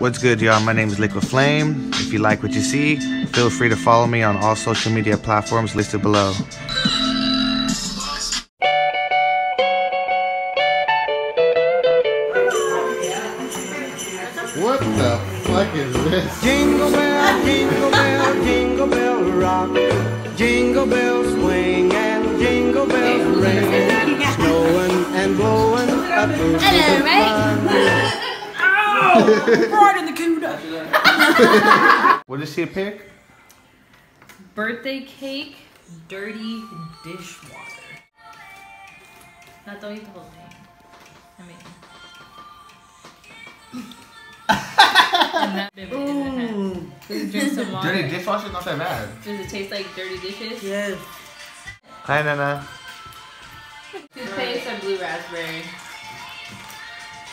What's good, y'all? My name is Liquid Flame. If you like what you see, feel free to follow me on all social media platforms listed below. What the fuck is this? Jingle bell, jingle bell, jingle bell rock. Jingle bells swing and jingle bells ring. Snowing and blowing up through Hello, the right? fun. Right in the cuda. What did she pick? Birthday cake, dirty dishwater. Not don't eat the whole thing. I mean. and that baby in the hand. Does it drink some water? Dirty dishwasher's not that bad. Does it taste like dirty dishes? Yes. Hi, Nana. Toothpaste or blue raspberry?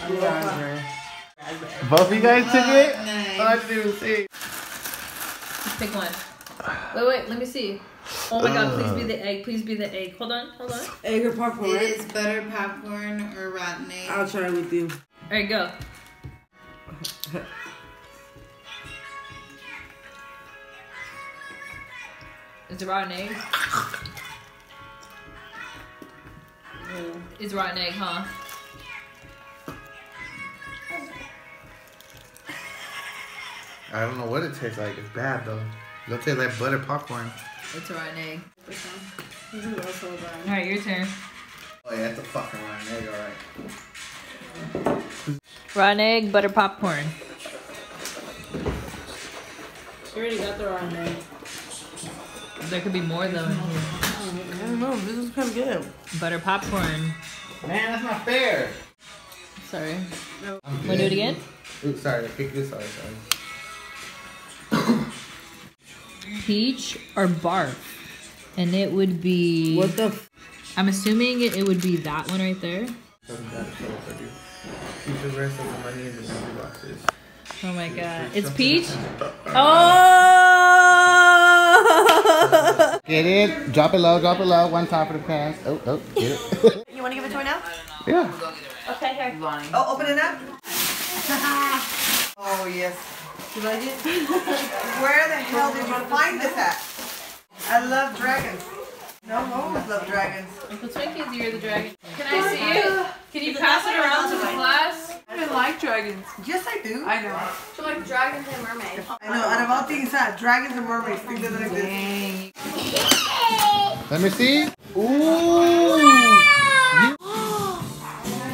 Blue Raspberry. Both of you guys took it? Oh, nice. Oh, I didn't even see. Just pick one. Wait, wait, let me see. Oh my god, please be the egg. Please be the egg. Hold on, hold on. Egg or popcorn, It right? is butter popcorn or rotten egg. I'll try it with you. Alright, go. Is it rotten egg? It's rotten egg, huh? I don't know what it tastes like. It's bad though. It tastes like butter popcorn. It's a rotten egg. This is also bad. Alright, your turn. Oh yeah, it's a fucking rotten egg, alright. Rotten egg, butter popcorn. You already got the wrong name. There could be more though in here. I don't know. This is kind of good. Butter popcorn. Man, that's not fair. Sorry. I'm Wanna do it again? Oops, sorry. Pick this. Sorry, sorry. Peach or barf? And it would be. What the? F- I'm assuming it, it would be that one right there. Doesn't matter what I do. Keep the rest of the money in the jewelry boxes. Oh my god. It's peach? Oh! Get it. Drop it low. Drop it low. One time for the pants. Oh, oh, get it. You want to give it to her now? yeah. Okay, here. Oh, open it up. oh, yes. You like it? Where the hell did you find this at? I love dragons. No, I always love dragons. Uncle Twinkies, you're the dragon. Can I see you? Can you pass it around to the class? I didn't like dragons. Yes, I do. I know. You like dragons and mermaids. I know. Out of all things, uh, dragons and mermaids, things that exist. Dang. Let me see. Ooh.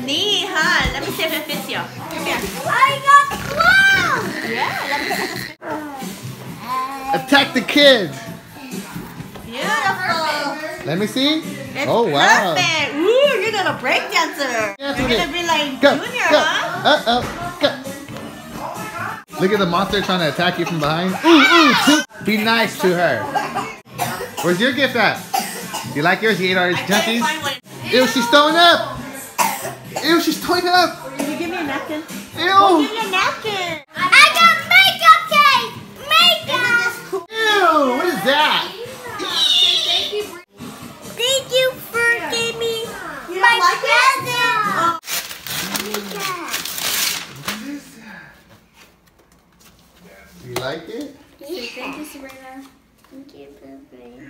Neat, huh? Let me see if it fits you. Come here. The kid. Beautiful. Let me see. It's oh wow. perfect. Ooh, you're gonna break dancer. Dance you're gonna be like Go. Junior, go. huh? Uh oh. Go. Look at the monster trying to attack you from behind. Ooh, ooh. Be nice to her. Where's your gift at? You like yours? You ate all your junkies? Ew, she's throwing up. Ew, she's throwing up. Can you give me a napkin? Ew. Give me a napkin. Makeup! What is that? Thank you for giving me You my don't like it? You like it? Yeah. Thank you, Sabrina. Thank you, baby.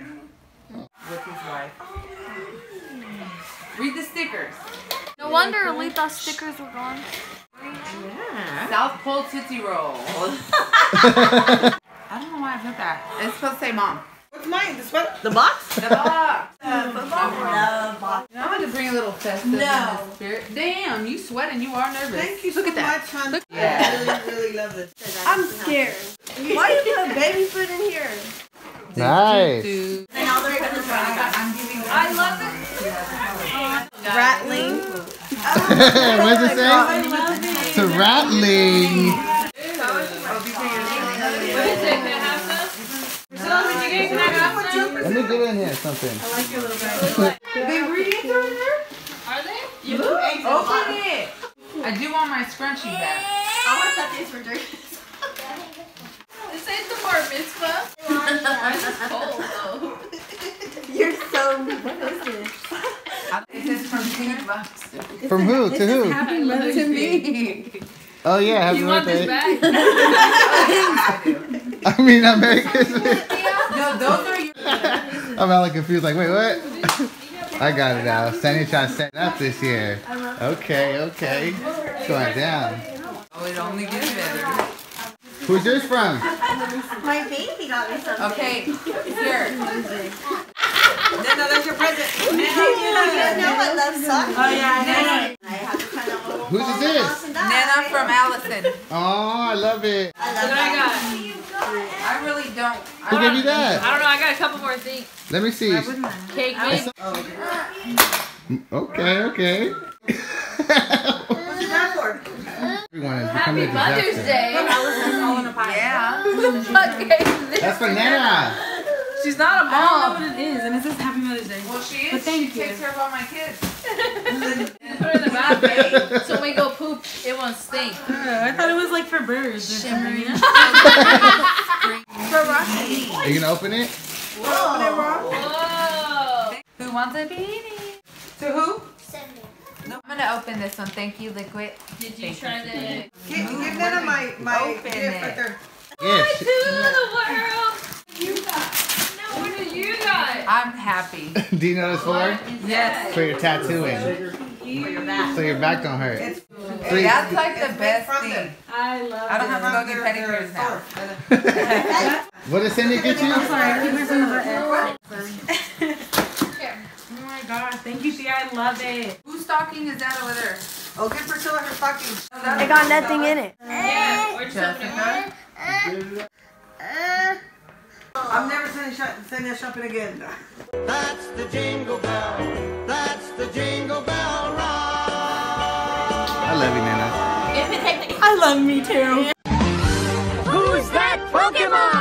With his wife. Read the stickers. No wonder Alita's stickers were gone. Yeah. South Pole Tootsie Roll. I don't know why I put that. It's supposed to say mom. What's mine? The sweater? The box? The box. The box. I wanted to bring a little festive in No. the spirit. Damn, you sweating. You are nervous. Thank you Look so at that. much, hon. Look- I really, really love this. I'm scared. Why do you put baby food in here? Nice. Dude. And all the presents are in the back. I'm I love it. Rattling. what does it say? It's a rattling. What is it? Can I have some? Priscilla, did you get, can I have some? Let me get in here something. They read it through here? Are they? You put eggs in the Open it. I do want my scrunchie back. I want to touch these for drink. This ain't the bar mitzvah. This is cold though. You're so. What is this? It says from Peanut Bucks. From who to who? Happy Mother's To Day. me. Oh yeah, happy You want this birthday. back? I mean, I'm Merry Christmas. No, those are your. I'm all like confused. Like, wait, what? I got it now. Sandy trying to set it up this year. Okay, okay. It's going down. Oh, it only gets better. Who's yours from? My baby got me something. Okay, here. Nana, that's your present. you know I love soccer. Oh, yeah, Nana, I have to kind of little Whose is this? Nana from Allison. Oh, I love it. I Look love what I got. I really don't. Who gave you that? I don't know. I got a couple more things. Let me see. Cake mix. Oh, okay, okay. What's your dad for? Everyone is Happy becoming a Mother's disaster. Day. Yeah. Who the fuck gave this? That's for Nana. She's not a I don't know mom. what it is, and it says Happy Mother's Day. Well, she is. But thank she you. takes care of all my kids. Put her in the bathroom. So when we go poop, it won't stink. Uh, I thought it was like for birds or something. you're you gonna open it? Whoa. Who wants a beanie? To who? I'm gonna open this one. Thank you, Liquid. Did you try the Give, give Nana my, my Open gift it. right there. Yes. to the world? You got. No, what did you got? I'm happy. Do you know this for? Yes. For your tattooing. For your back. So your back don't hurt. It's, Three. That's like it's the best thing. them. I love I don't have to go get their- their pedicures now. What did Cindy get you? Sorry, keep my phone over Oh my god, thank you, Thea. I love it. Whose stocking is that over there? Oh, give Priscilla her stocking. Oh, I got nothing in it. Yeah, we're jumping uh, I'm never sending, shop, sending shopping again. That's the jingle bell. That's the jingle bell rock. I love you, Nana. I love me too. Who's that Pokemon?